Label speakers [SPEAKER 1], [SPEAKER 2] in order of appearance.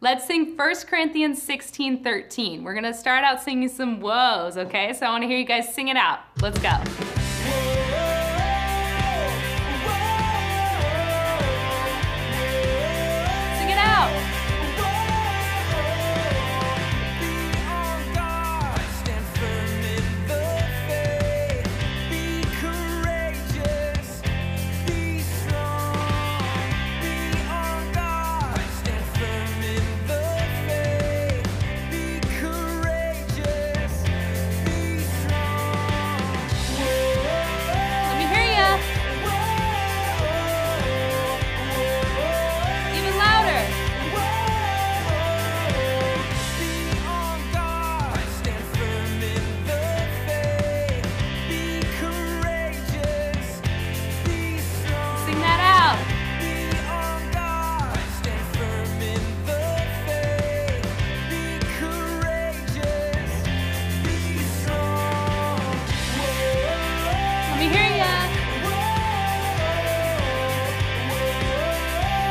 [SPEAKER 1] Let's sing 1 Corinthians 16, 13. We're gonna start out singing some woes, okay? So I wanna hear you guys sing it out. Let's go.